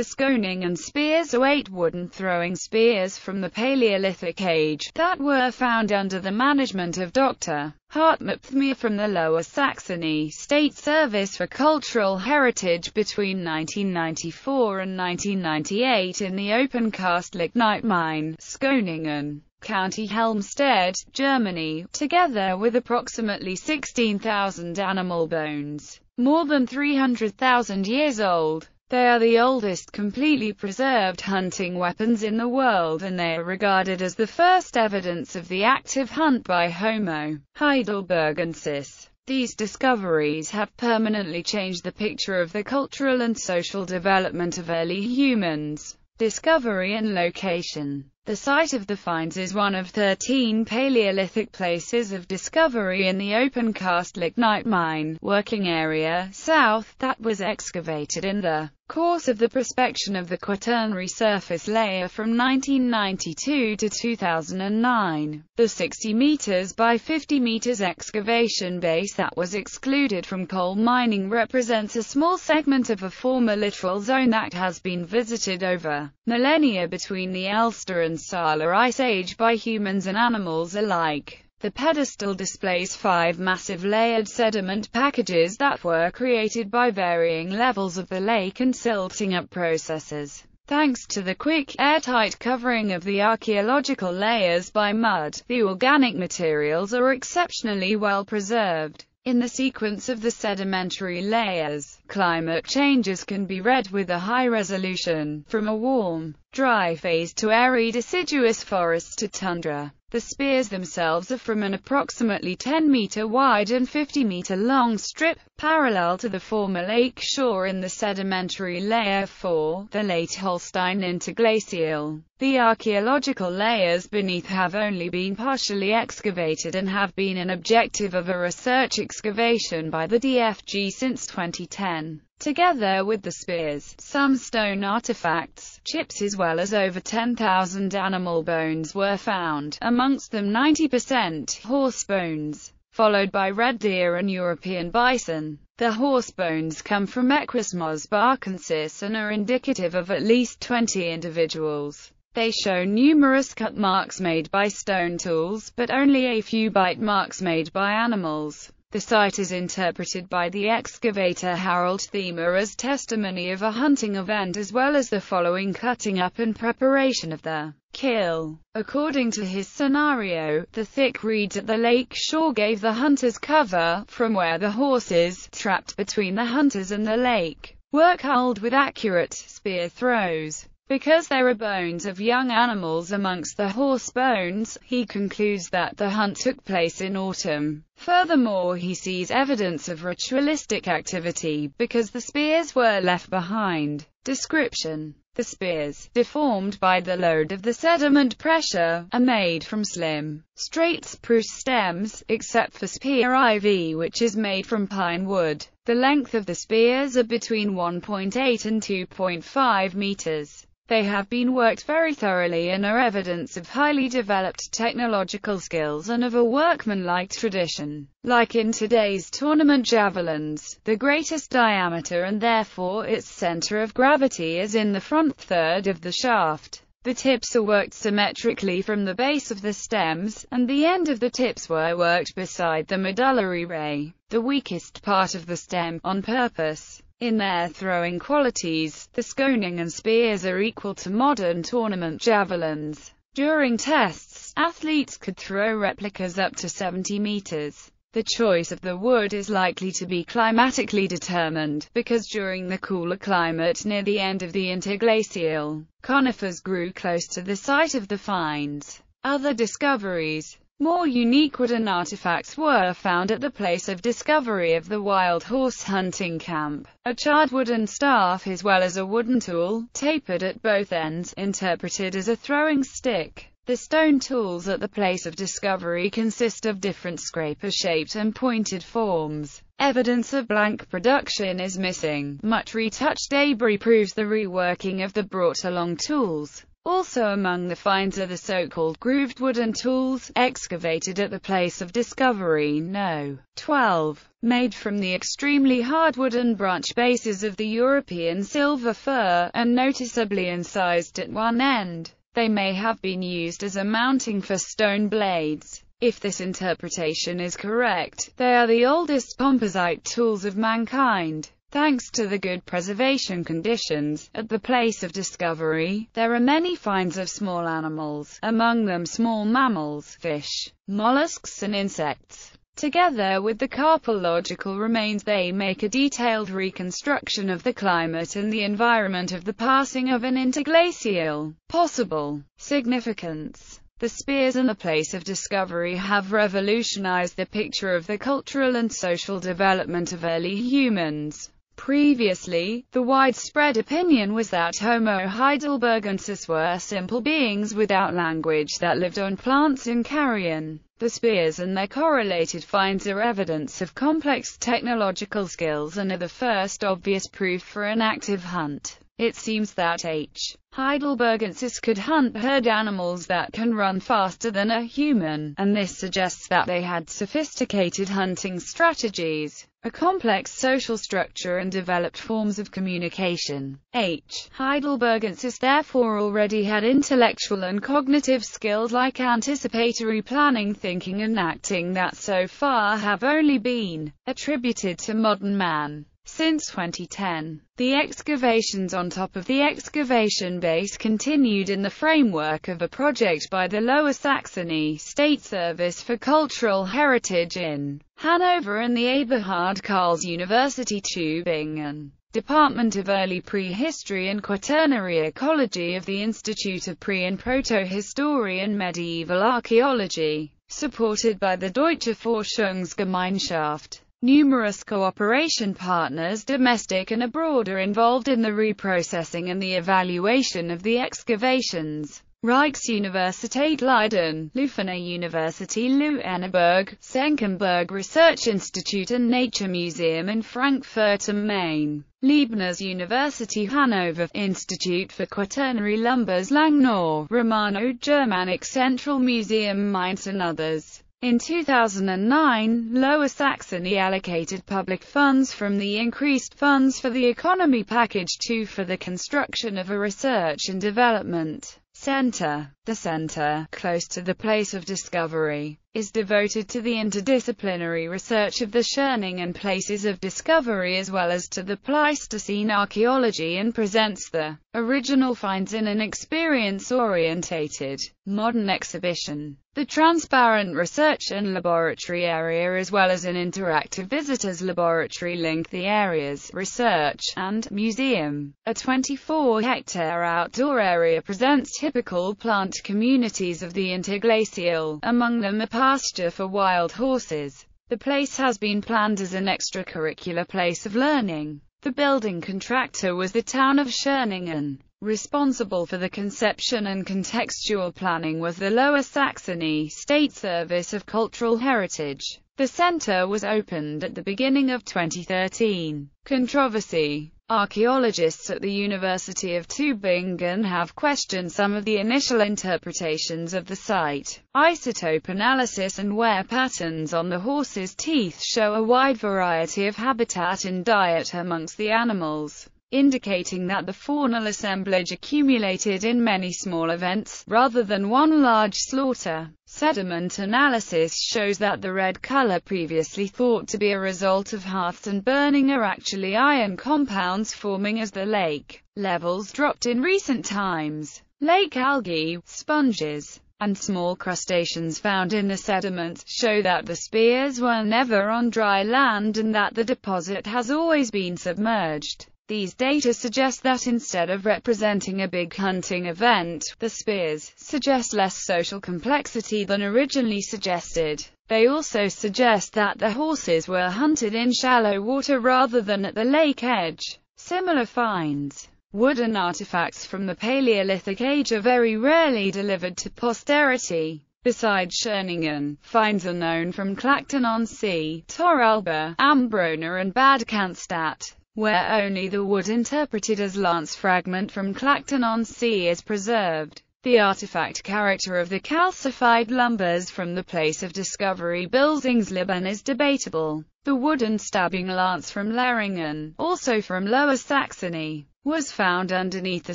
The Schöningen spears are eight wooden throwing spears from the Paleolithic age, that were found under the management of Dr. Hartmut from the Lower Saxony State Service for Cultural Heritage between 1994 and 1998 in the open-cast lignite mine, Schöningen. County Helmstedt, Germany, together with approximately 16,000 animal bones, more than 300,000 years old. They are the oldest completely preserved hunting weapons in the world and they are regarded as the first evidence of the active hunt by Homo heidelbergensis. These discoveries have permanently changed the picture of the cultural and social development of early humans. Discovery and location the site of the finds is one of 13 Paleolithic places of discovery in the open-cast lignite mine working area, south, that was excavated in the course of the prospection of the Quaternary surface layer from 1992 to 2009. The 60 meters by 50 meters excavation base that was excluded from coal mining represents a small segment of a former littoral zone that has been visited over millennia between the Elster and Saale Ice Age by humans and animals alike. The pedestal displays five massive layered sediment packages that were created by varying levels of the lake and silting up processes. Thanks to the quick, airtight covering of the archaeological layers by mud, the organic materials are exceptionally well preserved. In the sequence of the sedimentary layers, climate changes can be read with a high resolution, from a warm, dry phase to airy deciduous forests to tundra. The spears themselves are from an approximately 10-meter wide and 50-meter long strip, parallel to the former lake shore in the sedimentary layer 4, the late Holstein interglacial. The archaeological layers beneath have only been partially excavated and have been an objective of a research excavation by the DFG since 2010. Together with the spears, some stone artifacts, chips as well as over 10,000 animal bones were found, amongst them 90% horse bones, followed by red deer and European bison. The horse bones come from Equus mosbacensis and are indicative of at least 20 individuals. They show numerous cut marks made by stone tools, but only a few bite marks made by animals. The site is interpreted by the excavator Hartmut Thieme as testimony of a hunting event as well as the following cutting up and preparation of the kill. According to his scenario, the thick reeds at the lake shore gave the hunters cover, from where the horses, trapped between the hunters and the lake, were culled with accurate spear throws. Because there are bones of young animals amongst the horse bones, he concludes that the hunt took place in autumn. Furthermore he sees evidence of ritualistic activity, because the spears were left behind. Description the spears, deformed by the load of the sediment pressure, are made from slim, straight spruce stems, except for spear ivy which is made from pine wood. The length of the spears are between 1.8 and 2.5 meters. They have been worked very thoroughly and are evidence of highly developed technological skills and of a workmanlike tradition. Like in today's tournament javelins, the greatest diameter and therefore its center of gravity is in the front third of the shaft. The tips are worked symmetrically from the base of the stems, and the end of the tips were worked beside the medullary ray, the weakest part of the stem, on purpose. In their throwing qualities, the Schöningen spears are equal to modern tournament javelins. During tests, athletes could throw replicas up to 70 meters. The choice of the wood is likely to be climatically determined, because during the cooler climate near the end of the interglacial, conifers grew close to the site of the finds. Other discoveries more unique wooden artifacts were found at the place of discovery of the wild horse hunting camp. A charred wooden staff as well as a wooden tool, tapered at both ends, interpreted as a throwing stick. The stone tools at the place of discovery consist of different scraper-shaped and pointed forms. Evidence of blank production is missing. Much retouched debris proves the reworking of the brought along tools. Also among the finds are the so-called grooved wooden tools, excavated at the place of discovery No. 12, made from the extremely hard wooden branch bases of the European silver fir, and noticeably incised at one end. They may have been used as a mounting for stone blades. If this interpretation is correct, they are the oldest composite tools of mankind. Thanks to the good preservation conditions at the place of discovery, there are many finds of small animals, among them small mammals, fish, mollusks and insects. Together with the carpological remains they make a detailed reconstruction of the climate and the environment of the passing of an interglacial. Possible significance the spears and the place of discovery have revolutionized the picture of the cultural and social development of early humans. Previously, the widespread opinion was that Homo heidelbergensis were simple beings without language that lived on plants in carrion. The spears and their correlated finds are evidence of complex technological skills and are the first obvious proof for an active hunt. It seems that H. heidelbergensis could hunt herd animals that can run faster than a human, and this suggests that they had sophisticated hunting strategies a complex social structure and developed forms of communication. H. heidelbergensis therefore already had intellectual and cognitive skills like anticipatory planning thinking and acting that so far have only been attributed to modern man. Since 2010, the excavations on top of the excavation base continued in the framework of a project by the Lower Saxony State Service for Cultural Heritage in Hanover and the Eberhard Karls University Tübingen. Department of Early Prehistory and Quaternary Ecology of the Institute of Pre- and Proto-History and Medieval Archaeology, supported by the Deutsche Forschungsgemeinschaft. Numerous cooperation partners domestic and abroad are involved in the reprocessing and the evaluation of the excavations. Rijksuniversiteit Leiden, Leuphana University Lüneburg, Senckenberg Research Institute and Nature Museum in Frankfurt am Main, Leibniz University Hanover, Institute for Quaternary Lumbers Langnau, Romano-Germanic Central Museum Mainz and others. In 2009, Lower Saxony allocated public funds from the increased funds for the economy package 2 for the construction of a research and development center. The center, close to the place of discovery, is devoted to the interdisciplinary research of the Schoeningen places of discovery as well as to the Pleistocene archaeology and presents the original finds in an experience-orientated, modern exhibition. The transparent research and laboratory area as well as an interactive visitors laboratory link the areas research and museum. A 24-hectare outdoor area presents typical plant communities of the interglacial, among them a pasture for wild horses. The place has been planned as an extracurricular place of learning. The building contractor was the town of Schoeningen. Responsible for the conception and contextual planning was the Lower Saxony State Service of Cultural Heritage. The center was opened at the beginning of 2013. Controversy Archaeologists at the University of Tübingen have questioned some of the initial interpretations of the site. Isotope analysis and wear patterns on the horse's teeth show a wide variety of habitat and diet amongst the animals, indicating that the faunal assemblage accumulated in many small events, rather than one large slaughter. Sediment analysis shows that the red color previously thought to be a result of hearths and burning are actually iron compounds forming as the lake levels dropped in recent times. Lake algae, sponges, and small crustaceans found in the sediments show that the spears were never on dry land and that the deposit has always been submerged. These data suggest that instead of representing a big hunting event, the spears suggest less social complexity than originally suggested. They also suggest that the horses were hunted in shallow water rather than at the lake edge. Similar finds Wooden artifacts from the Paleolithic age are very rarely delivered to posterity. Besides Schoeningen, finds are known from Clacton-on-Sea, Torralba, Ambrona and Bad Cannstatt. Where only the wood interpreted as lance fragment from Clacton-on-Sea is preserved. The artifact character of the calcified lumbers from the place of discovery Bilzingsleben is debatable. The wooden stabbing lance from Lehringen, also from Lower Saxony, was found underneath the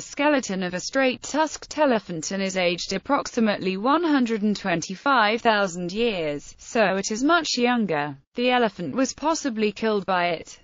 skeleton of a straight-tusked elephant and is aged approximately 125,000 years, so it is much younger. The elephant was possibly killed by it.